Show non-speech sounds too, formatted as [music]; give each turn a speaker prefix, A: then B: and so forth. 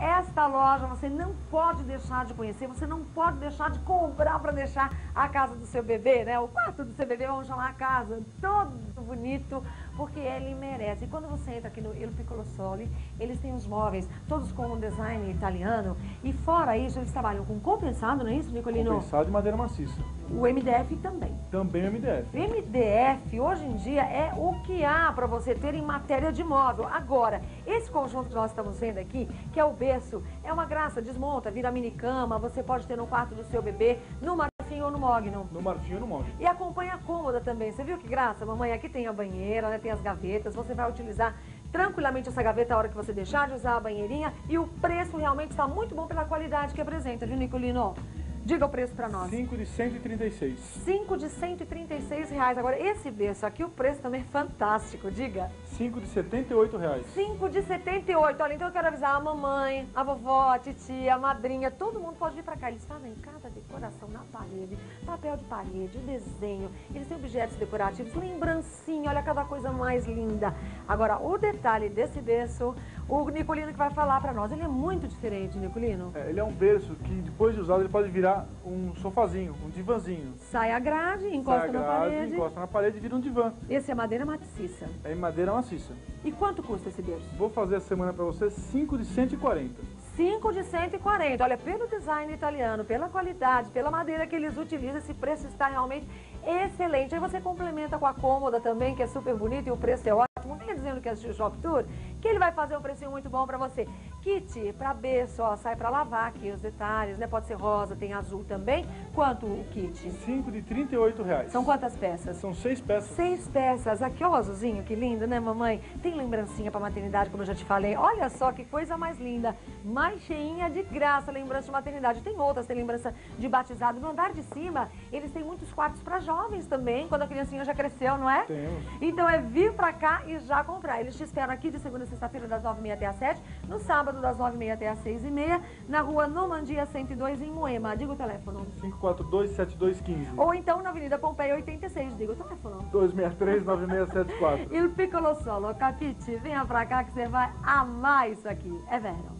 A: Esta loja você não pode deixar de conhecer, você não pode deixar de comprar para deixar a casa do seu bebê, né? O quarto do seu bebê, vamos chamar a casa, todo bonito, porque ele merece. E quando você entra aqui no Il Piccolo Soli, eles têm os móveis, todos com um design italiano, e fora isso, eles trabalham com compensado, não é isso, Nicolino?
B: Compensado de madeira maciça.
A: O MDF também.
B: Também o MDF.
A: MDF, hoje em dia, é o que há para você ter em matéria de móvel. Agora, esse conjunto que nós estamos vendo aqui, que é o berço, é uma graça, desmonta, vira mini cama, você pode ter no quarto do seu bebê, no marfim ou no mogno.
B: No marfim ou no mogno.
A: E acompanha a cômoda também. Você viu que graça, mamãe? Aqui tem a banheira, né? tem as gavetas, você vai utilizar tranquilamente essa gaveta a hora que você deixar de usar a banheirinha e o preço realmente está muito bom pela qualidade que apresenta, viu, Nicolino? Diga o preço para nós.
B: 5 de 136.
A: 5 de 136 reais. Agora, esse berço aqui, o preço também é fantástico. Diga.
B: 5 de 78 reais.
A: 5 de 78. Olha, então eu quero avisar a mamãe, a vovó, a titia, a madrinha. Todo mundo pode vir para cá. Eles fazem cada decoração na parede, papel de parede, o desenho. Eles têm objetos decorativos, lembrancinha. Olha cada coisa mais linda. Agora, o detalhe desse berço, o Nicolino que vai falar para nós. Ele é muito diferente, Nicolino.
B: É, ele é um berço que depois de usado ele pode virar um sofazinho, um divanzinho.
A: Sai a grade, encosta
B: Sai a grade,
A: na parede.
B: encosta na parede e vira um divã.
A: Esse é madeira maciça.
B: É madeira maciça.
A: E quanto custa esse berço?
B: Vou fazer a semana para você 5 de 140.
A: 5 de 140. Olha, pelo design italiano, pela qualidade, pela madeira que eles utilizam, esse preço está realmente excelente. Aí você complementa com a cômoda também, que é super bonita e o preço é ótimo. Vem dizendo que é o Shop Tour, que ele vai fazer um precinho muito bom para você. Kit para berço, ó, sai para lavar aqui os detalhes, né? Pode ser rosa, tem azul também. Quanto o kit?
B: 5 de 38 reais.
A: São quantas peças?
B: São seis peças.
A: Seis peças. Aqui, ó, azulzinho, que lindo, né, mamãe? Tem lembrancinha pra maternidade, como eu já te falei. Olha só que coisa mais linda. Mais cheinha de graça, lembrança de maternidade. Tem outras, tem lembrança de batizado. No andar de cima, eles têm muitos quartos para jovens também, quando a criancinha já cresceu, não é?
B: Temos.
A: Então é vir pra cá e já comprar. Eles te esperam aqui de segunda a sexta-feira, das 9h30 até as 7 no sábado, das 9h30 até as 6h30 na rua Normandia 102, em Moema. Diga o telefone.
B: 542-7215.
A: Ou então na Avenida Pompeia 86, diga o telefone.
B: 263-9674.
A: Il [laughs] Piccolo Solo, capite? Venha pra cá que você vai amar isso aqui. É verão.